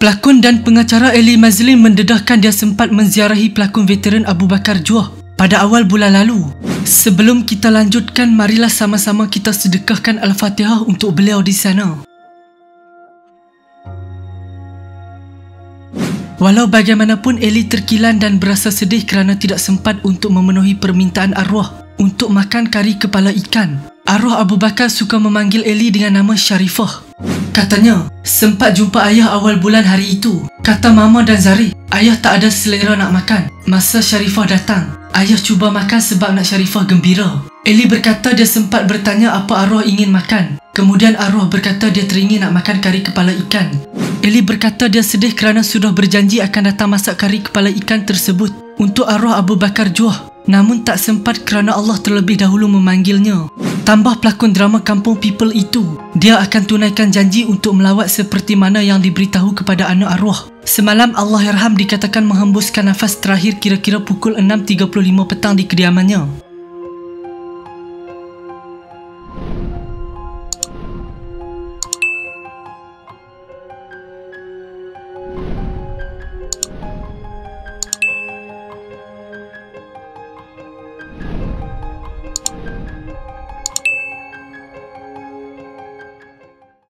Pelakon dan pengacara Eli Mazlin mendedahkan dia sempat menziarahi pelakon veteran Abu Bakar Juah pada awal bulan lalu. Sebelum kita lanjutkan, marilah sama-sama kita sedekahkan Al-Fatihah untuk beliau di sana. Walau bagaimanapun Eli terkilan dan berasa sedih kerana tidak sempat untuk memenuhi permintaan arwah untuk makan kari kepala ikan. Arwah Abu Bakar suka memanggil Eli dengan nama Sharifah. Katanya, sempat jumpa ayah awal bulan hari itu. Kata Mama dan Zari, ayah tak ada selera nak makan. Masa Sharifah datang, ayah cuba makan sebab nak Sharifah gembira. Eli berkata dia sempat bertanya apa arwah ingin makan. Kemudian arwah berkata dia teringin nak makan kari kepala ikan. Eli berkata dia sedih kerana sudah berjanji akan datang masak kari kepala ikan tersebut untuk arwah Abu Bakar Juah. Namun tak sempat kerana Allah terlebih dahulu memanggilnya. Tambah pelakon drama Kampung People itu, dia akan tunaikan janji untuk melawat seperti mana yang diberitahu kepada anak arwah. Semalam Allah Yarham dikatakan menghembuskan nafas terakhir kira-kira pukul 6.35 petang di kediamannya.